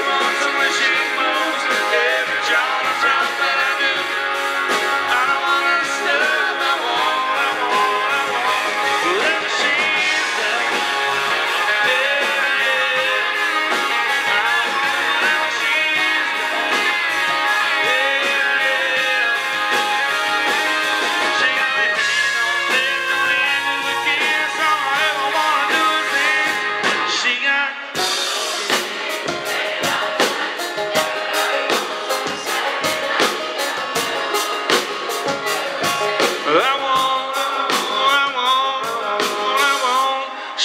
she wants she moves.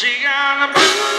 She got a blue.